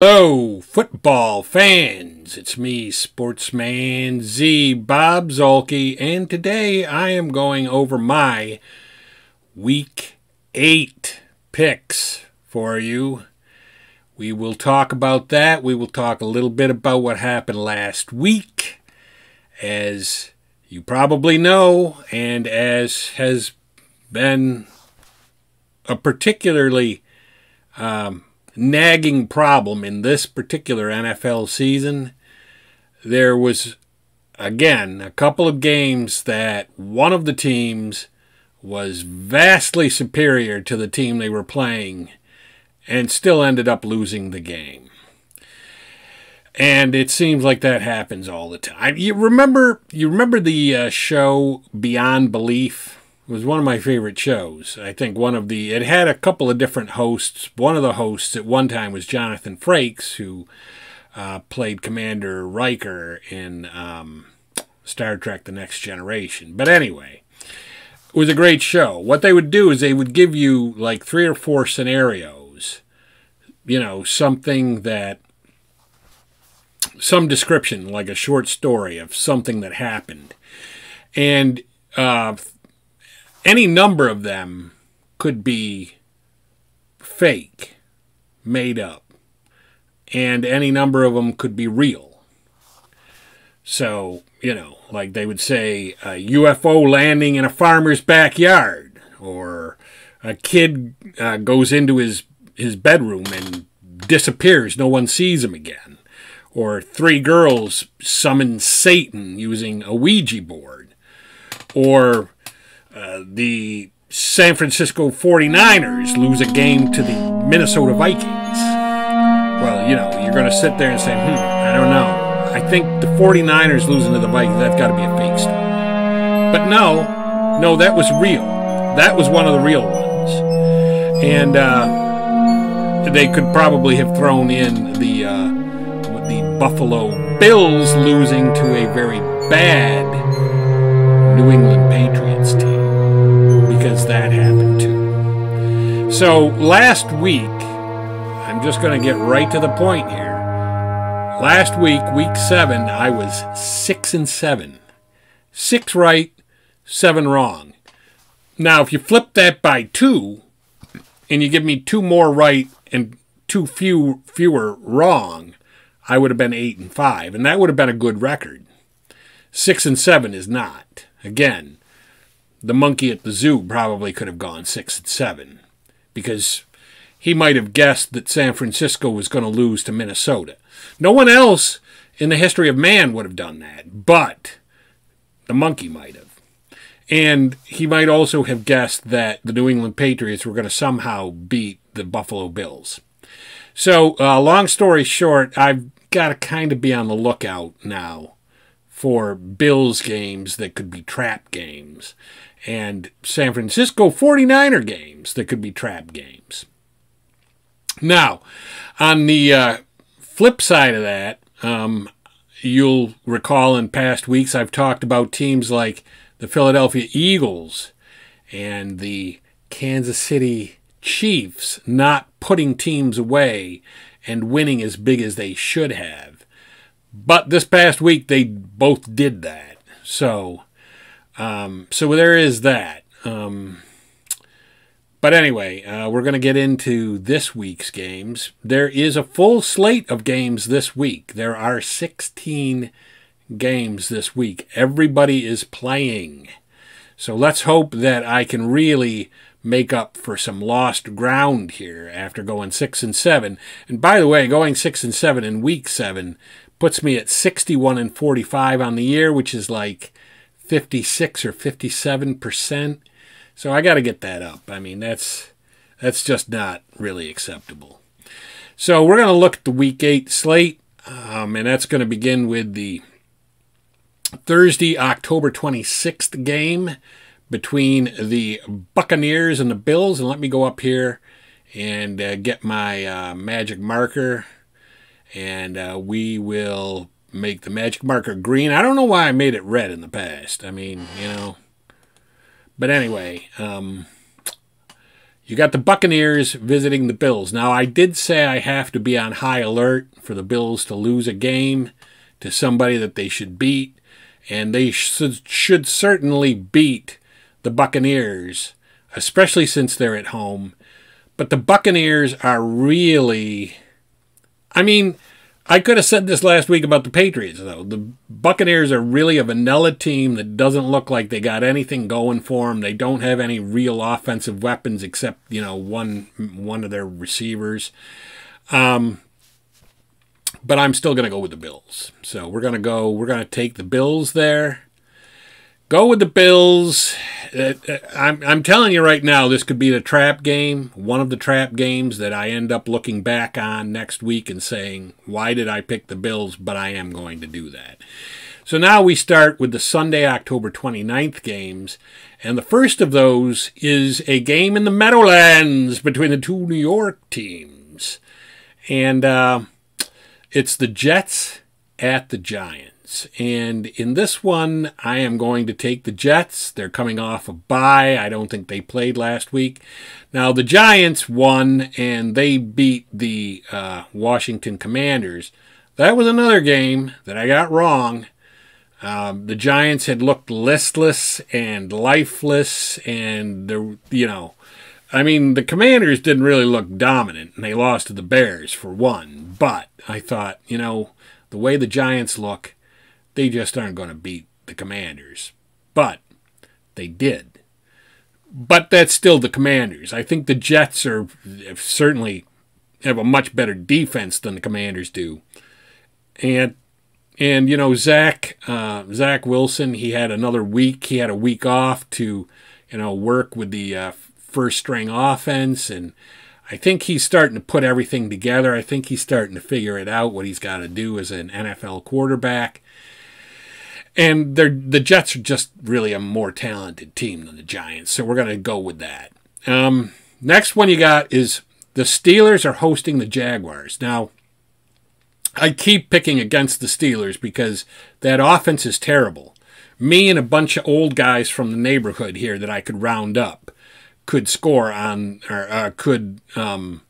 Hello, football fans. It's me, Sportsman Z, Bob Zuhlke, and today I am going over my Week 8 picks for you. We will talk about that. We will talk a little bit about what happened last week. As you probably know, and as has been a particularly um, nagging problem in this particular NFL season. There was, again, a couple of games that one of the teams was vastly superior to the team they were playing and still ended up losing the game. And it seems like that happens all the time. You remember you remember the uh, show Beyond Belief? Was one of my favorite shows. I think one of the it had a couple of different hosts. One of the hosts at one time was Jonathan Frakes, who uh, played Commander Riker in um, Star Trek: The Next Generation. But anyway, it was a great show. What they would do is they would give you like three or four scenarios. You know, something that some description, like a short story of something that happened, and uh, any number of them could be fake, made up, and any number of them could be real. So, you know, like they would say a UFO landing in a farmer's backyard, or a kid uh, goes into his, his bedroom and disappears, no one sees him again, or three girls summon Satan using a Ouija board, or uh, the San Francisco 49ers lose a game to the Minnesota Vikings. Well, you know, you're going to sit there and say, hmm, I don't know. I think the 49ers losing to the Vikings, that's got to be a fake story. But no, no, that was real. That was one of the real ones. And uh, they could probably have thrown in the, uh, the Buffalo Bills losing to a very bad New England So last week, I'm just going to get right to the point here. Last week, week seven, I was six and seven. Six right, seven wrong. Now, if you flip that by two, and you give me two more right and two few fewer wrong, I would have been eight and five, and that would have been a good record. Six and seven is not. Again, the monkey at the zoo probably could have gone six and seven because he might have guessed that San Francisco was going to lose to Minnesota. No one else in the history of man would have done that, but the monkey might have. And he might also have guessed that the New England Patriots were going to somehow beat the Buffalo Bills. So, uh, long story short, I've got to kind of be on the lookout now for Bills games that could be trap games and San Francisco 49er games that could be trap games. Now, on the uh, flip side of that, um, you'll recall in past weeks I've talked about teams like the Philadelphia Eagles and the Kansas City Chiefs not putting teams away and winning as big as they should have. But this past week they both did that. So um, so there is that. Um, but anyway, uh, we're going to get into this week's games. There is a full slate of games this week. There are 16 games this week. Everybody is playing. So let's hope that I can really make up for some lost ground here after going 6 and 7. And by the way, going 6 and 7 in week 7 puts me at 61 and 45 on the year, which is like 56 or 57 percent. So I got to get that up. I mean, that's that's just not really acceptable. So we're going to look at the Week 8 slate, um, and that's going to begin with the Thursday, October 26th game between the Buccaneers and the Bills. And let me go up here and uh, get my uh, magic marker, and uh, we will make the magic marker green. I don't know why I made it red in the past. I mean, you know. But anyway, um, you got the Buccaneers visiting the Bills. Now, I did say I have to be on high alert for the Bills to lose a game to somebody that they should beat, and they should, should certainly beat the Buccaneers, especially since they're at home. But the Buccaneers are really. I mean, I could have said this last week about the Patriots, though. The Buccaneers are really a vanilla team that doesn't look like they got anything going for them. They don't have any real offensive weapons except, you know, one one of their receivers. Um, but I'm still going to go with the Bills. So we're going to go. We're going to take the Bills there. Go with the Bills. Uh, uh, I'm, I'm telling you right now, this could be the trap game, one of the trap games that I end up looking back on next week and saying, why did I pick the Bills? But I am going to do that. So now we start with the Sunday, October 29th games. And the first of those is a game in the Meadowlands between the two New York teams. And uh, it's the Jets at the Giants. And in this one, I am going to take the Jets. They're coming off a bye. I don't think they played last week. Now, the Giants won and they beat the uh, Washington Commanders. That was another game that I got wrong. Um, the Giants had looked listless and lifeless, and the you know, I mean, the Commanders didn't really look dominant, and they lost to the Bears for one. But I thought, you know, the way the Giants look, they just aren't going to beat the Commanders. But they did. But that's still the Commanders. I think the Jets are certainly have a much better defense than the Commanders do. And and you know Zach uh, Zach Wilson, he had another week. He had a week off to you know work with the uh, first string offense, and I think he's starting to put everything together. I think he's starting to figure it out what he's got to do as an NFL quarterback. And they're, the Jets are just really a more talented team than the Giants, so we're going to go with that. Um, next one you got is the Steelers are hosting the Jaguars. Now, I keep picking against the Steelers because that offense is terrible. Me and a bunch of old guys from the neighborhood here that I could round up could score on or uh, could um,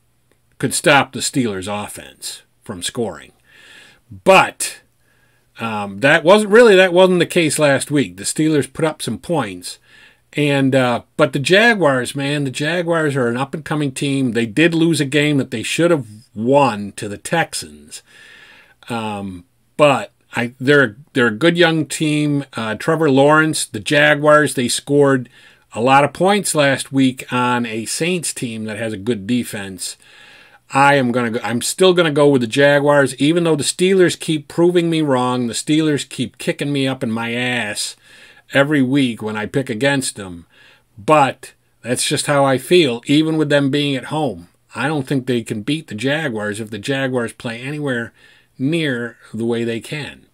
could stop the Steelers' offense from scoring. But um, that wasn't really that wasn't the case last week. The Steelers put up some points, and uh, but the Jaguars, man, the Jaguars are an up and coming team. They did lose a game that they should have won to the Texans, um, but I they're they're a good young team. Uh, Trevor Lawrence, the Jaguars, they scored a lot of points last week on a Saints team that has a good defense. I am going to go, I'm still going to go with the Jaguars, even though the Steelers keep proving me wrong. The Steelers keep kicking me up in my ass every week when I pick against them. But that's just how I feel, even with them being at home. I don't think they can beat the Jaguars if the Jaguars play anywhere near the way they can.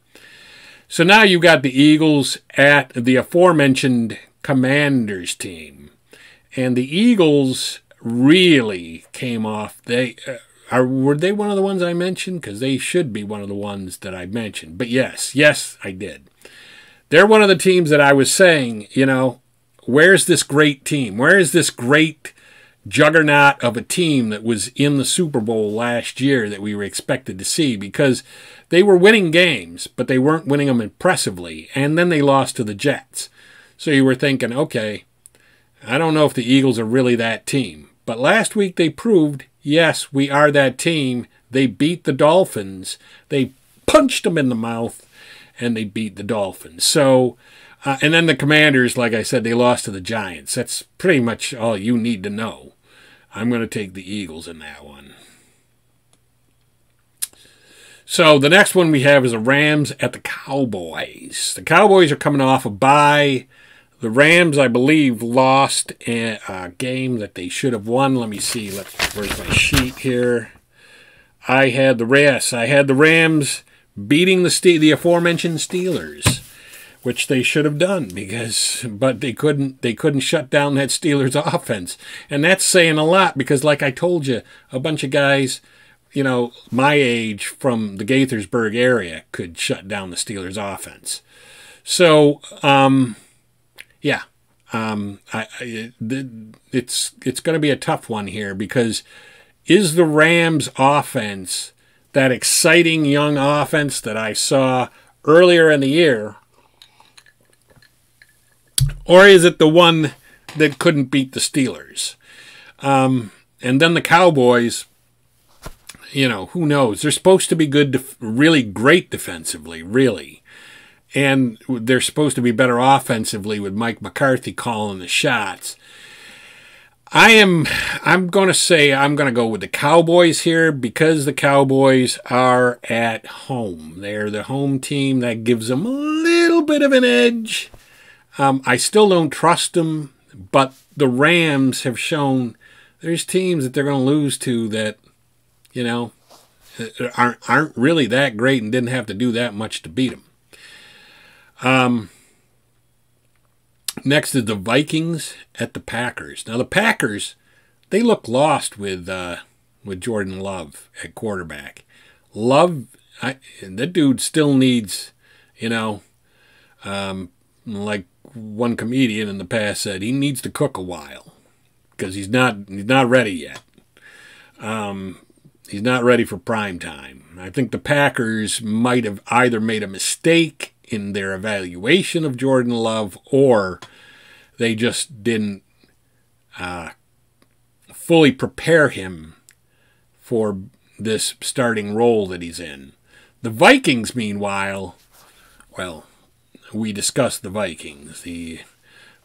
So now you've got the Eagles at the aforementioned Commanders team. And the Eagles really came off. They uh, are were they one of the ones I mentioned? Because they should be one of the ones that I mentioned. But yes, yes, I did. They're one of the teams that I was saying. You know, where's this great team? Where is this great juggernaut of a team that was in the Super Bowl last year that we were expected to see? Because they were winning games, but they weren't winning them impressively, and then they lost to the Jets. So you were thinking, okay, I don't know if the Eagles are really that team. But last week they proved, yes, we are that team. They beat the Dolphins. They punched them in the mouth and they beat the Dolphins. So, uh, and then the Commanders, like I said, they lost to the Giants. That's pretty much all you need to know. I'm going to take the Eagles in that one. So the next one we have is the Rams at the Cowboys. The Cowboys are coming off a bye. The Rams, I believe, lost a, game that they should have won. Let me see. Let's, where's my sheet here? I had the yes, I had the Rams beating the Ste- the aforementioned Steelers, which they should have done because, but they couldn't. They couldn't shut down that Steelers offense, and that's saying a lot because, like I told you, a bunch of guys, you know, my age from the Gaithersburg area could shut down the Steelers offense. So, um, yeah, Um, I, I, it's it's going to be a tough one here because is the Rams offense that exciting young offense that I saw earlier in the year, or is it the one that couldn't beat the Steelers? Um, and then the Cowboys, you know, who knows? They're supposed to be good, really great defensively, really. And they're supposed to be better offensively with Mike McCarthy calling the shots. I am I'm going to say I'm going to go with the Cowboys here because the Cowboys are at home. They're the home team that gives them a little bit of an edge. Um, I still don't trust them, but the Rams have shown there's teams that they're going to lose to that, you know, aren't aren't really that great and didn't have to do that much to beat them. Um, next is the Vikings at the Packers. Now the Packers, they look lost with uh, with Jordan Love at quarterback. Love, I, that dude still needs, you know, um, like one comedian in the past said, he needs to cook a while because he's not he's not ready yet. Um, he's not ready for prime time. I think the Packers might have either made a mistake in their evaluation of Jordan Love or they just didn't uh, fully prepare him for this starting role that he's in. The Vikings, meanwhile, well, we discussed the Vikings. The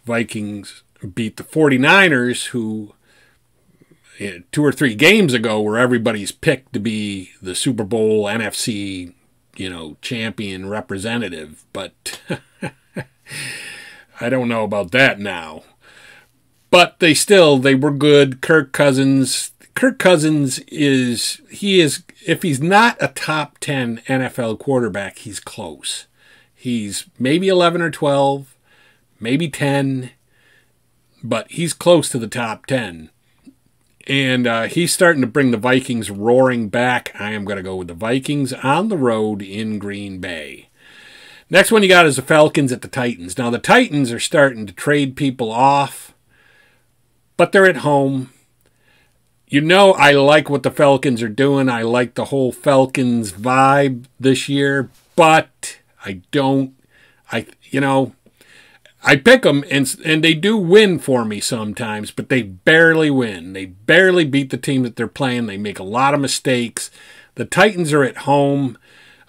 Vikings beat the 49ers, who eh, two or three games ago were everybody's pick to be the Super Bowl NFC, you know, champion representative. But I don't know about that now. But they still they were good. Kirk Cousins Kirk Cousins is he is if he's not a top 10 NFL quarterback, he's close. He's maybe 11 or 12, maybe 10 but he's close to the top 10. And uh, he's starting to bring the Vikings roaring back. I am going to go with the Vikings on the road in Green Bay. Next one you got is the Falcons at the Titans. Now, the Titans are starting to trade people off, but they're at home. You know, I like what the Falcons are doing. I like the whole Falcons vibe this year, but I don't. I, you know, I pick them and and they do win for me sometimes, but they barely win. They barely beat the team that they're playing. They make a lot of mistakes. The Titans are at home.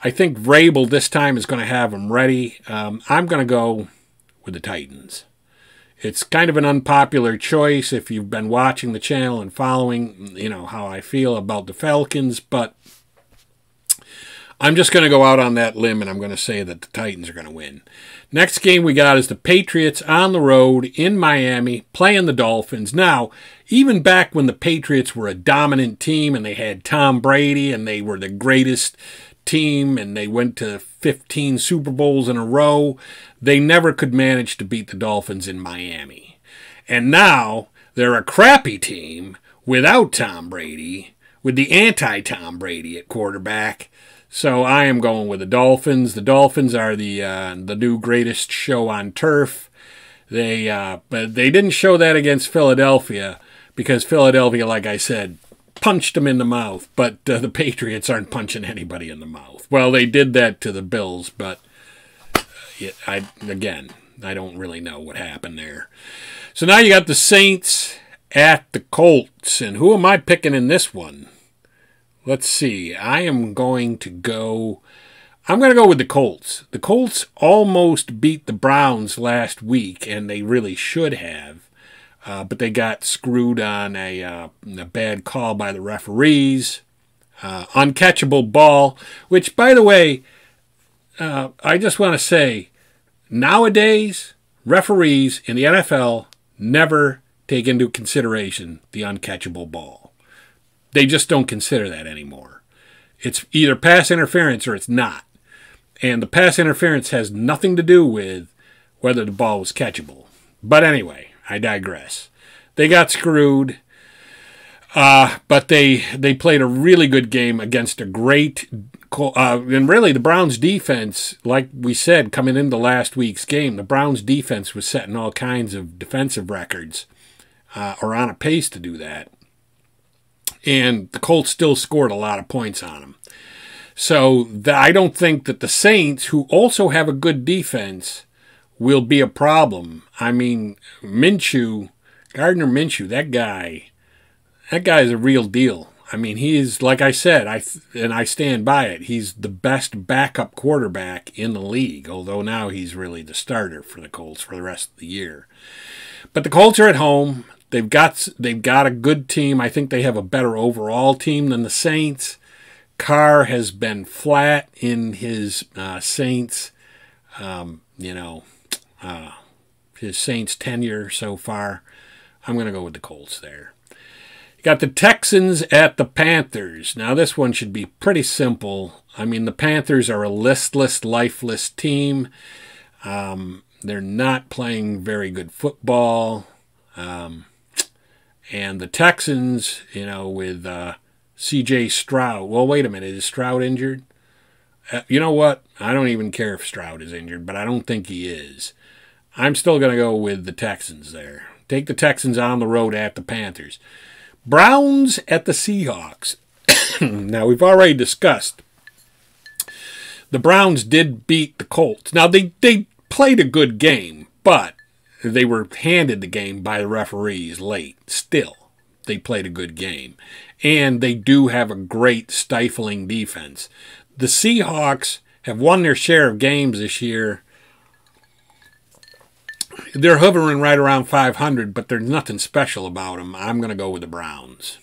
I think Vrabel this time is going to have them ready. Um, I'm going to go with the Titans. It's kind of an unpopular choice if you've been watching the channel and following, you know, how I feel about the Falcons, but I'm just going to go out on that limb and I'm going to say that the Titans are going to win. Next game we got is the Patriots on the road in Miami playing the Dolphins. Now, even back when the Patriots were a dominant team and they had Tom Brady and they were the greatest team and they went to 15 Super Bowls in a row, they never could manage to beat the Dolphins in Miami. And now they're a crappy team without Tom Brady, with the anti Tom Brady at quarterback so I am going with the Dolphins. The Dolphins are the uh, the new greatest show on turf. They uh, but they didn't show that against Philadelphia because Philadelphia, like I said, punched them in the mouth. But uh, the Patriots aren't punching anybody in the mouth. Well, they did that to the Bills, but uh, I again I don't really know what happened there. So now you got the Saints at the Colts, and who am I picking in this one? Let's see. I am going to go. I'm going to go with the Colts. The Colts almost beat the Browns last week, and they really should have. Uh, but they got screwed on a, uh, a bad call by the referees. Uh, uncatchable ball, which, by the way, uh, I just want to say nowadays, referees in the NFL never take into consideration the uncatchable ball. They just don't consider that anymore. It's either pass interference or it's not. And the pass interference has nothing to do with whether the ball was catchable. But anyway, I digress. They got screwed. Uh, but they they played a really good game against a great uh, and really the Browns defense, like we said coming into last week's game, the Browns defense was setting all kinds of defensive records, uh, or on a pace to do that. And the Colts still scored a lot of points on them. So the, I don't think that the Saints, who also have a good defense, will be a problem. I mean, Minshew, Gardner Minshew, that guy, that guy is a real deal. I mean, he's like I said, I and I stand by it. He's the best backup quarterback in the league. Although now he's really the starter for the Colts for the rest of the year. But the Colts are at home. They've got they've got a good team. I think they have a better overall team than the Saints. Carr has been flat in his uh, Saints, um, you know, uh, his Saints tenure so far. I'm going to go with the Colts there. You got the Texans at the Panthers. Now, this one should be pretty simple. I mean, the Panthers are a listless, lifeless team. Um, they're not playing very good football. Um, and the Texans, you know, with uh, C.J. Stroud. Well, wait a minute. Is Stroud injured? Uh, you know what? I don't even care if Stroud is injured, but I don't think he is. I'm still going to go with the Texans there. Take the Texans on the road at the Panthers. Browns at the Seahawks. now, we've already discussed the Browns did beat the Colts. Now, they, they played a good game, but they were handed the game by the referees late. Still, they played a good game. And they do have a great stifling defense. The Seahawks have won their share of games this year they're hovering right around 500, but there's nothing special about them. I'm going to go with the Browns.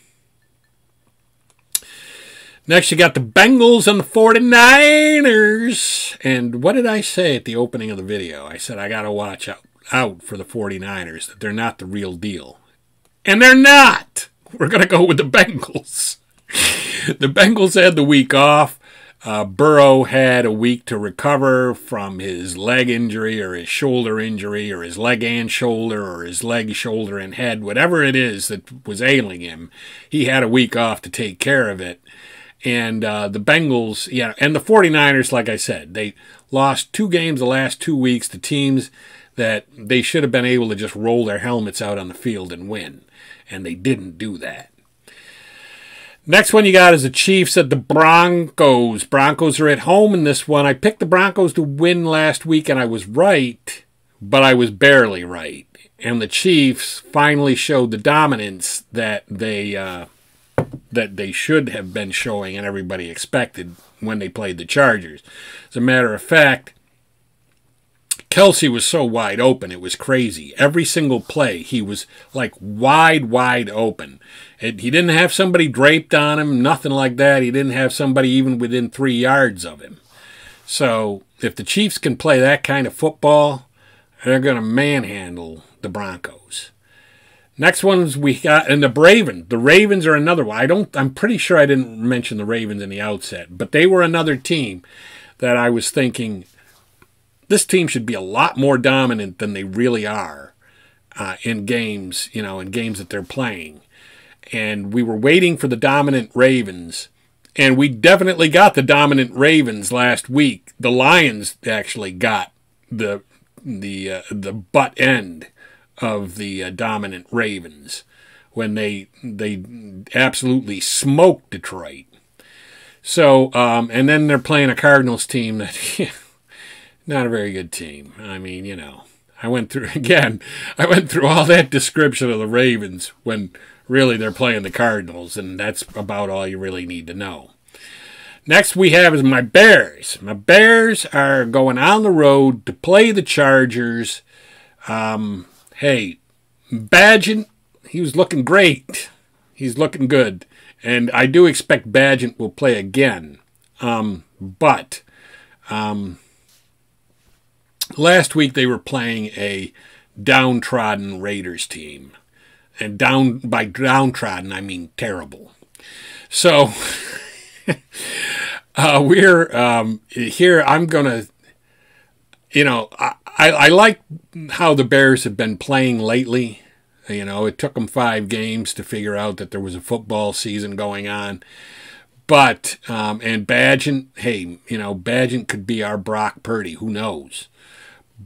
Next, you got the Bengals and the 49ers. And what did I say at the opening of the video? I said I got to watch out, out for the 49ers, that they're not the real deal. And they're not. We're going to go with the Bengals. the Bengals had the week off. Uh, Burrow had a week to recover from his leg injury or his shoulder injury or his leg and shoulder or his leg, shoulder, and head, whatever it is that was ailing him. He had a week off to take care of it. And uh, the Bengals, yeah, and the 49ers, like I said, they lost two games the last two weeks to teams that they should have been able to just roll their helmets out on the field and win. And they didn't do that. Next one you got is the Chiefs at the Broncos. Broncos are at home in this one. I picked the Broncos to win last week, and I was right, but I was barely right. And the Chiefs finally showed the dominance that they uh, that they should have been showing, and everybody expected when they played the Chargers. As a matter of fact, Kelce was so wide open, it was crazy. Every single play, he was like wide, wide open. It, he didn't have somebody draped on him, nothing like that. He didn't have somebody even within three yards of him. So if the Chiefs can play that kind of football, they're going to manhandle the Broncos. Next ones we got, and the Ravens. The Ravens are another one. I don't. I'm pretty sure I didn't mention the Ravens in the outset, but they were another team that I was thinking this team should be a lot more dominant than they really are uh, in games, you know, in games that they're playing. And we were waiting for the dominant Ravens, and we definitely got the dominant Ravens last week. The Lions actually got the the uh, the butt end of the uh, dominant Ravens when they they absolutely smoked Detroit. So, um, and then they're playing a Cardinals team that not a very good team. I mean, you know, I went through again. I went through all that description of the Ravens when really they're playing the Cardinals, and that's about all you really need to know. Next we have is my Bears. My Bears are going on the road to play the Chargers. Um, hey, Bagent, he was looking great. He's looking good, and I do expect Bagent will play again. Um, but um, last week they were playing a downtrodden Raiders team. And down by downtrodden, I mean terrible. So uh, we're um, here. I'm going to, you know, I, I, I, like how the Bears have been playing lately. You know, it took them five games to figure out that there was a football season going on. But, um, and Bagent, hey, you know, Bagent could be our Brock Purdy. Who knows?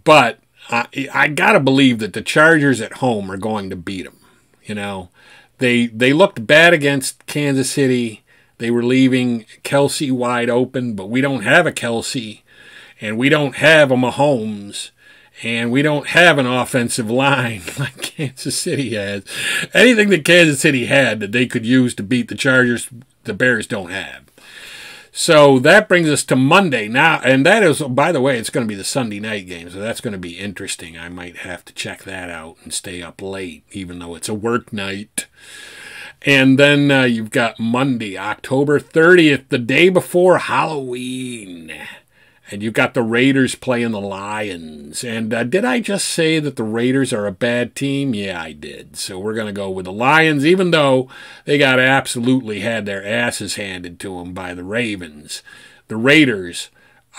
But I, I got to believe that the Chargers at home are going to beat them. You know, they they looked bad against Kansas City. They were leaving Kelce wide open, but we don't have a Kelce, and we don't have a Mahomes, and we don't have an offensive line like Kansas City has. Anything that Kansas City had that they could use to beat the Chargers, the Bears don't have. So that brings us to Monday now, and that is, by the way, it's going to be the Sunday night game, so that's going to be interesting. I might have to check that out and stay up late, even though it's a work night. And then uh, you've got Monday, October 30th, the day before Halloween. And you've got the Raiders playing the Lions. And uh, did I just say that the Raiders are a bad team? Yeah, I did. So we're going to go with the Lions, even though they got absolutely had their asses handed to them by the Ravens. The Raiders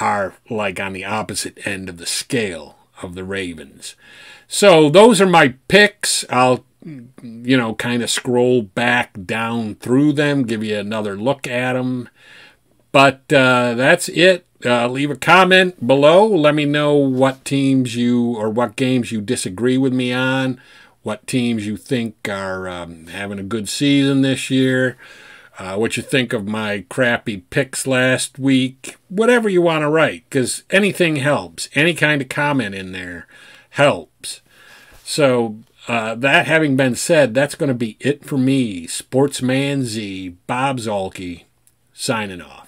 are like on the opposite end of the scale of the Ravens. So those are my picks. I'll, you know, kind of scroll back down through them, give you another look at them. But uh, that's it. Uh, leave a comment below. Let me know what teams you or what games you disagree with me on, what teams you think are um, having a good season this year, uh, what you think of my crappy picks last week, whatever you want to write, because anything helps. Any kind of comment in there helps. So, uh, that having been said, that's going to be it for me. Sportsman Z, Bob Zuhlke, signing off.